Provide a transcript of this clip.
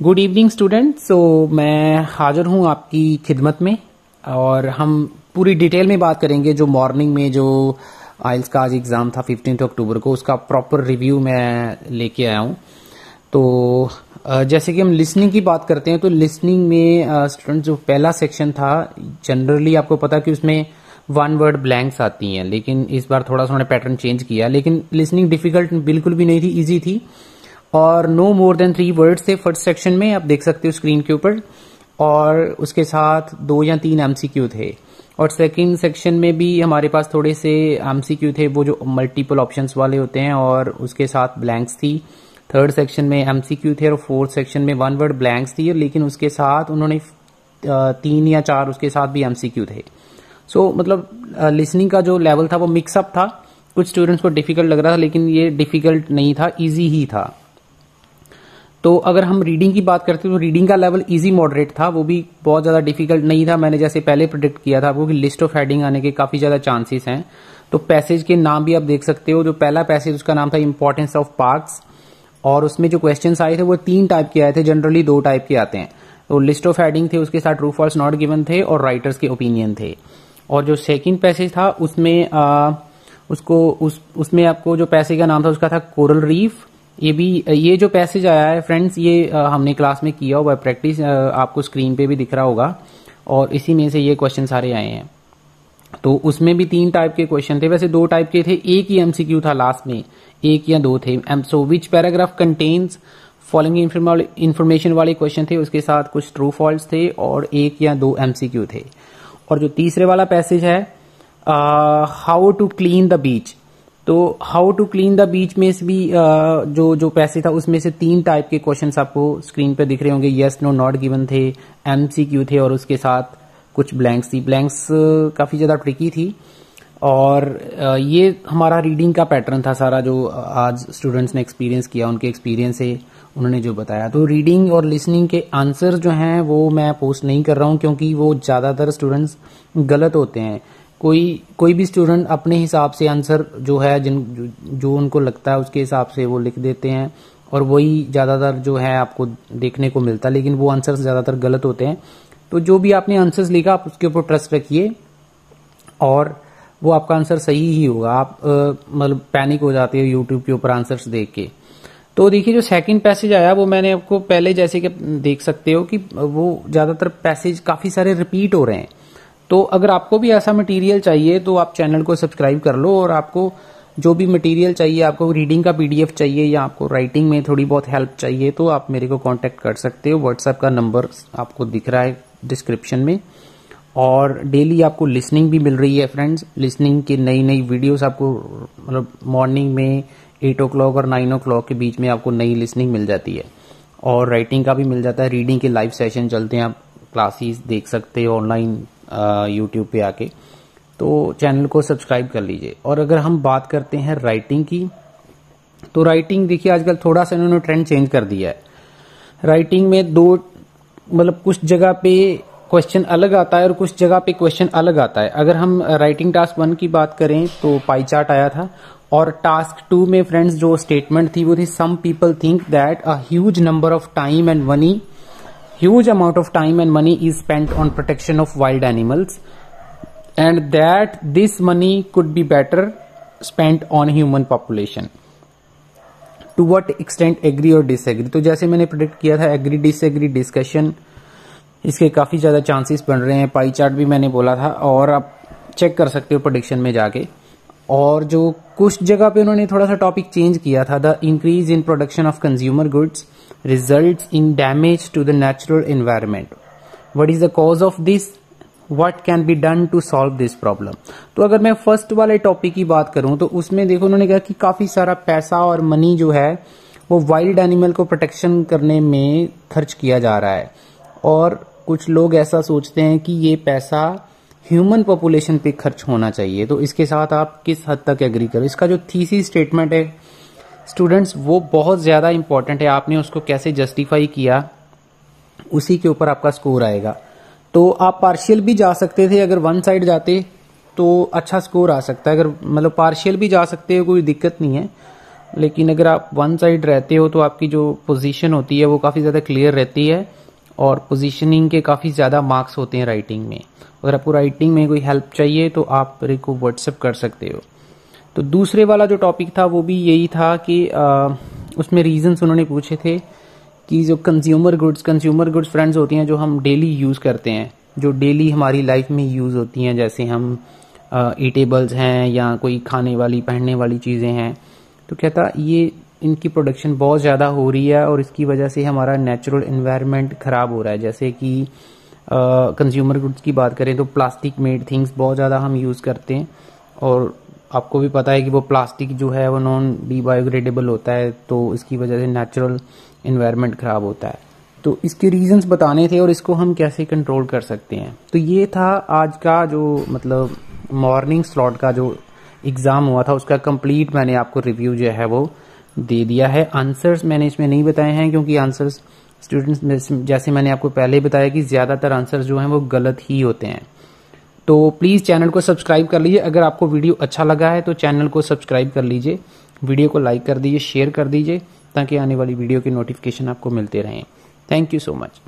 Good evening student so मैं हाजिर हूँ आपकी खिदमत में और हम पूरी डिटेल में बात करेंगे जो मॉर्निंग में जो आइल्स का आज एग्ज़ाम था फिफ्टीन अक्टूबर को, उसका प्रॉपर रिव्यू मैं लेके आया हूँ। तो जैसे कि हम लिसनिंग की बात करते हैं तो लिसनिंग में स्टूडेंट जो पहला सेक्शन था जनरली आपको पता कि उसमें वन वर्ड ब्लैंक्स आती हैं, लेकिन इस बार थोड़ा सा उन्होंने पैटर्न चेंज किया, लेकिन लिसनिंग डिफ़िकल्ट बिल्कुल भी नहीं थी ईजी थी। और no more than three words थे फ़र्स्ट सेक्शन में आप देख सकते हो स्क्रीन के ऊपर और उसके साथ दो या तीन एमसीक्यू थे। और सेकंड सेक्शन में भी हमारे पास थोड़े से एमसीक्यू थे वो जो मल्टीपल ऑप्शंस वाले होते हैं और उसके साथ ब्लैंक्स थी। थर्ड सेक्शन में एमसीक्यू थे और फोर्थ सेक्शन में वन वर्ड ब्लैंक्स थी लेकिन उसके साथ उन्होंने तीन या चार उसके साथ भी एमसीक्यू थे। सो so, मतलब लिसनिंग का जो लेवल था वो मिक्सअप था। कुछ स्टूडेंट्स को डिफ़िकल्ट लग रहा था लेकिन ये डिफ़िकल्ट नहीं था ईजी ही था। तो अगर हम रीडिंग की बात करते हैं तो रीडिंग का लेवल इजी मॉडरेट था वो भी बहुत ज़्यादा डिफ़िकल्ट नहीं था। मैंने जैसे पहले प्रोडिक्ट किया था आपको कि लिस्ट ऑफ़ हेडिंग आने के काफ़ी ज़्यादा चांसेस हैं। तो पैसेज के नाम भी आप देख सकते हो जो पहला पैसेज उसका नाम था इंपॉर्टेंस ऑफ़ पार्क्स और उसमें जो क्वेश्चन आए थे वो तीन टाइप के आए थे जनरली दो टाइप के आते हैं। तो लिस्ट ऑफ़ हेडिंग थे उसके साथ ट्रू नॉट गिवन थे और राइटर्स के ओपिनियन थे। और जो सेकंड पैसेज था उसमें आ, उसको उस उसमें आपको जो पैसेज का नाम था उसका था कोरल रीफ ये भी, ये जो पैसेज आया है फ्रेंड्स ये हमने क्लास में किया हुआ प्रैक्टिस आपको स्क्रीन पे भी दिख रहा होगा, और इसी में से ये क्वेश्चन सारे आए हैं। तो उसमें भी तीन टाइप के क्वेश्चन थे, वैसे दो टाइप के थे, एक ही एमसीक्यू था लास्ट में, एक या दो थे। So which paragraph contains following information वाले क्वेश्चन थे, उसके साथ कुछ ट्रू फॉल्ट थे, और एक या दो एमसीक्यू थे। और जो तीसरे वाला पैसेज है how to clean the beach तो how to clean the beach में से भी जो जो पैसे था, उसमें से तीन टाइप के क्वेश्चन आपको स्क्रीन पे दिख रहे होंगे। येस नो नॉट गिवन थे एमसीक्यू थे और उसके साथ कुछ ब्लैंक्स थी। ब्लैंक्स काफ़ी ज़्यादा ट्रिकी थी। और ये हमारा रीडिंग का पैटर्न था सारा जो आज स्टूडेंट्स ने एक्सपीरियंस किया, उनके एक्सपीरियंस से उन्होंने जो बताया। तो रीडिंग और लिसनिंग के आंसर जो हैं, वो मैं पोस्ट नहीं कर रहा हूँ, क्योंकि वो ज़्यादातर स्टूडेंट्स गलत होते हैं। कोई कोई भी स्टूडेंट अपने हिसाब से आंसर जो है जिन जो, उनको लगता है उसके हिसाब से वो लिख देते हैं और वही ज़्यादातर जो है आपको देखने को मिलता है लेकिन वो आंसर ज़्यादातर गलत होते हैं। तो जो भी आपने आंसर्स लिखा आप उसके ऊपर ट्रस्ट रखिए और वो आपका आंसर सही ही होगा। आप मतलब पैनिक हो जाते हो यूट्यूब के ऊपर आंसर्स देख के। तो देखिए जो सेकंड पैसेज आया वो मैंने आपको पहले जैसे कि देख सकते हो कि वो ज़्यादातर पैसेज काफ़ी सारे रिपीट हो रहे हैं। तो अगर आपको भी ऐसा मटेरियल चाहिए तो आप चैनल को सब्सक्राइब कर लो और आपको जो भी मटेरियल चाहिए, आपको रीडिंग का पीडीएफ चाहिए या आपको राइटिंग में थोड़ी बहुत हेल्प चाहिए तो आप मेरे को कांटेक्ट कर सकते हो। व्हाट्सएप का नंबर आपको दिख रहा है डिस्क्रिप्शन में। और डेली आपको लिसनिंग भी मिल रही है फ्रेंड्स लिसनिंग की नई नई वीडियोस आपको मतलब मॉर्निंग में एट ओ और नाइन ओ के बीच में आपको नई लिसनिंग मिल जाती है। और राइटिंग का भी मिल जाता है। रीडिंग के लाइव सेशन चलते हैं। आप क्लासेस देख सकते हो ऑनलाइन यूट्यूब पे आके तो चैनल को सब्सक्राइब कर लीजिए। और अगर हम बात करते हैं राइटिंग की तो राइटिंग देखिए, आजकल थोड़ा सा इन्होंने ट्रेंड चेंज कर दिया है। राइटिंग में दो मतलब कुछ जगह पे क्वेश्चन अलग आता है और कुछ जगह पे क्वेश्चन अलग आता है। अगर हम राइटिंग टास्क वन की बात करें तो पाई चार्ट आया था। और टास्क टू में फ्रेंड्स जो स्टेटमेंट थी, वो थी some people think that a huge number of time and money huge amount of time and money is spent on protection of wild animals and that this money could be better spent on human population to what extent agree और disagree तो जैसे मैंने predict किया था agree disagree discussion इसके काफ़ी ज़्यादा chances बन रहे हैं। पाई चार्ट भी मैंने बोला था और आप चेक कर सकते हो प्रोडिक्शन में जाके। और जो कुछ जगह पे उन्होंने थोड़ा सा टॉपिक चेंज किया था the increase in production of consumer goods result in damage to the natural environment what is the cause of this what can be done to solve this problem तो अगर मैं फ़र्स्ट वाले topic की बात करूँ तो उसमें देखो उन्होंने कहा कि काफ़ी सारा पैसा और मनी जो है, वो वाइल्ड एनिमल को प्रोटेक्शन करने में खर्च किया जा रहा है। और कुछ लोग ऐसा सोचते हैं कि ये पैसा ह्यूमन पॉपुलेशन पे खर्च होना चाहिए। तो इसके साथ आप किस हद तक एग्री करो? इसका जो थीसी स्टेटमेंट है स्टूडेंट्स वो बहुत ज़्यादा इंपॉर्टेंट है। आपने उसको कैसे जस्टिफाई किया, उसी के ऊपर आपका स्कोर आएगा। तो आप पार्शियल भी जा सकते थे, अगर वन साइड जाते तो अच्छा स्कोर आ सकता है। अगर मतलब पार्शियल भी जा सकते हो, कोई दिक्कत नहीं है। लेकिन अगर आप वन साइड रहते हो तो आपकी जो पोजीशन होती है, वो काफ़ी ज़्यादा क्लियर रहती है। और पोजीशनिंग के काफ़ी ज़्यादा मार्क्स होते हैं राइटिंग में। अगर आपको राइटिंग में कोई हेल्प चाहिए तो आप मेरे को व्हाट्सअप कर सकते हो। तो दूसरे वाला जो टॉपिक था वो भी यही था कि आ, उसमें रीजंस उन्होंने पूछे थे कि जो consumer goods consumer goods friends होती हैं जो हम डेली यूज़ करते हैं जो डेली हमारी लाइफ में यूज़ होती हैं जैसे हम ईटेबल्स हैं या कोई खाने वाली पहनने वाली चीज़ें हैं। तो कहता ये इनकी प्रोडक्शन बहुत ज़्यादा हो रही है और इसकी वजह से हमारा नेचुरल इन्वायरमेंट ख़राब हो रहा है। जैसे कि कंज्यूमर गुड्स की बात करें तो प्लास्टिक मेड थिंग्स बहुत ज़्यादा हम यूज़ करते हैं। और आपको भी पता है कि वो प्लास्टिक जो है वो नॉन डीबायोग्रेडेबल होता है तो इसकी वजह से नेचुरल इन्वायरमेंट ख़राब होता है। तो इसके रीजंस बताने थे और इसको हम कैसे कंट्रोल कर सकते हैं। तो ये था आज का जो मतलब मॉर्निंग स्लॉट का जो एग्ज़ाम हुआ था, उसका कंप्लीट मैंने आपको रिव्यू जो है वो दे दिया है। आंसर्स मैंने इसमें नहीं बताए हैं क्योंकि आंसर्स स्टूडेंट्स जैसे मैंने आपको पहले बताया कि ज़्यादातर आंसर्स जो हैं वो गलत ही होते हैं। तो प्लीज़ चैनल को सब्सक्राइब कर लीजिए। अगर आपको वीडियो अच्छा लगा है तो चैनल को सब्सक्राइब कर लीजिए। वीडियो को लाइक कर दीजिए शेयर कर दीजिए ताकि आने वाली वीडियो की नोटिफिकेशन आपको मिलते रहें। Thank you so much